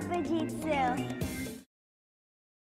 Hyper